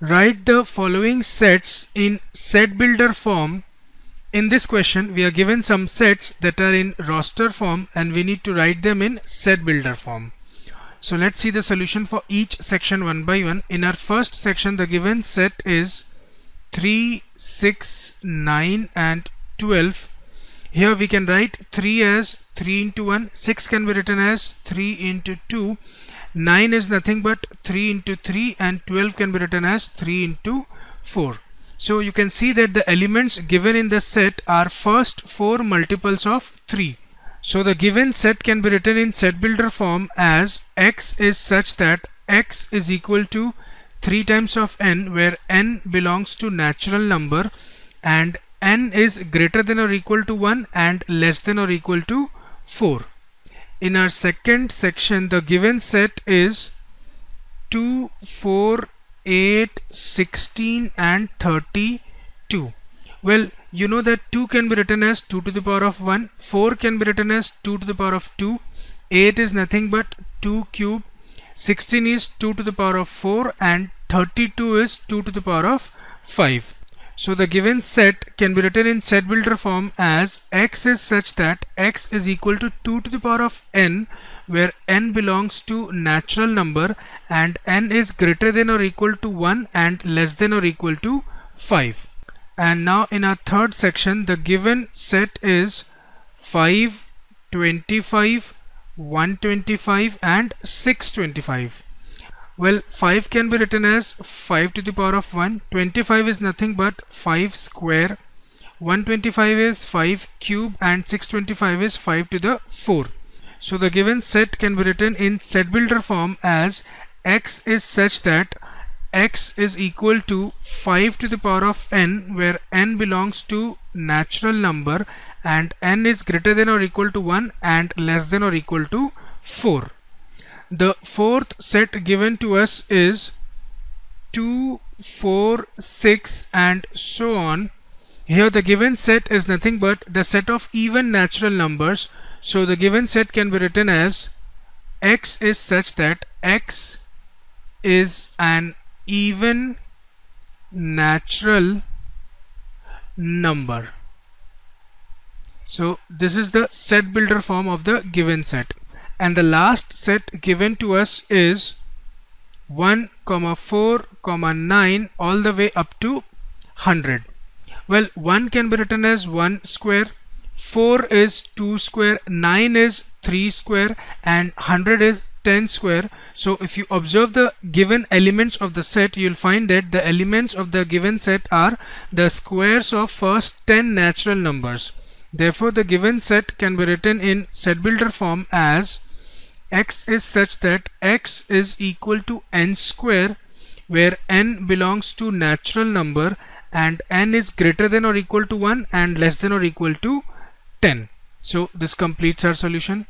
Write the following sets in set builder form. In this question, we are given some sets that are in roster form and we need to write them in set builder form. So let's see the solution for each section one by one. In our first section, the given set is 3, 6, 9 and 12. Here we can write 3 as 3 into 1, 6 can be written as 3 into 2 9 is nothing but 3 into 3 and 12 can be written as 3 into 4. So you can see that the elements given in the set are first 4 multiples of 3. So the given set can be written in set builder form as x is such that x is equal to 3 times of n where n belongs to natural number and n is greater than or equal to 1 and less than or equal to 4 in our second section the given set is 2 4 8 16 and 32 well you know that 2 can be written as 2 to the power of 1 4 can be written as 2 to the power of 2 8 is nothing but 2 cube 16 is 2 to the power of 4 and 32 is 2 to the power of 5 so the given set can be written in set builder form as x is such that x is equal to 2 to the power of n where n belongs to natural number and n is greater than or equal to 1 and less than or equal to 5. And now in our third section the given set is 5, 25, 125 and 625. Well, 5 can be written as 5 to the power of 1. 25 is nothing but 5 square. 125 is 5 cube and 625 is 5 to the 4. So the given set can be written in set builder form as x is such that x is equal to 5 to the power of n where n belongs to natural number and n is greater than or equal to 1 and less than or equal to 4 the fourth set given to us is 2 4 6 and so on. Here the given set is nothing but the set of even natural numbers. So the given set can be written as x is such that x is an even natural number. So this is the set builder form of the given set and the last set given to us is 1 comma 4 comma 9 all the way up to 100 well 1 can be written as 1 square 4 is 2 square 9 is 3 square and 100 is 10 square. So if you observe the given elements of the set you'll find that the elements of the given set are the squares of first 10 natural numbers. Therefore the given set can be written in set builder form as x is such that x is equal to n square where n belongs to natural number and n is greater than or equal to 1 and less than or equal to 10. So this completes our solution.